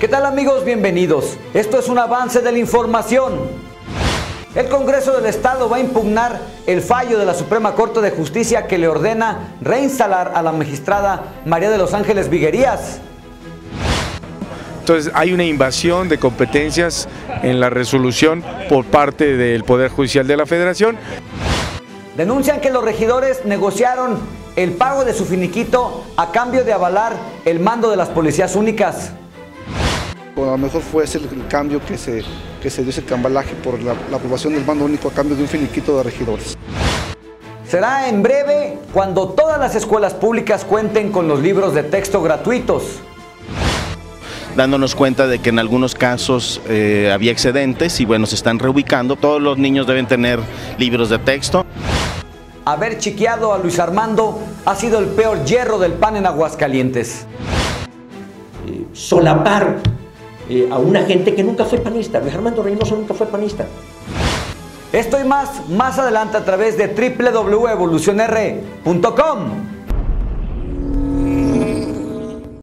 ¿Qué tal amigos? Bienvenidos. Esto es un avance de la información. El Congreso del Estado va a impugnar el fallo de la Suprema Corte de Justicia que le ordena reinstalar a la magistrada María de los Ángeles Viguerías. Entonces hay una invasión de competencias en la resolución por parte del Poder Judicial de la Federación. Denuncian que los regidores negociaron el pago de su finiquito a cambio de avalar el mando de las policías únicas. A lo mejor fue ese el cambio que se, que se dio ese cambalaje por la, la aprobación del mando único a cambio de un finiquito de regidores. Será en breve cuando todas las escuelas públicas cuenten con los libros de texto gratuitos. dándonos cuenta de que en algunos casos eh, había excedentes y bueno, se están reubicando. Todos los niños deben tener libros de texto. Haber chiqueado a Luis Armando ha sido el peor hierro del pan en Aguascalientes. solapar eh, a una gente que nunca fue panista. Luis Armando Reynoso nunca fue panista. Esto y más más adelante a través de www.evolucionr.com.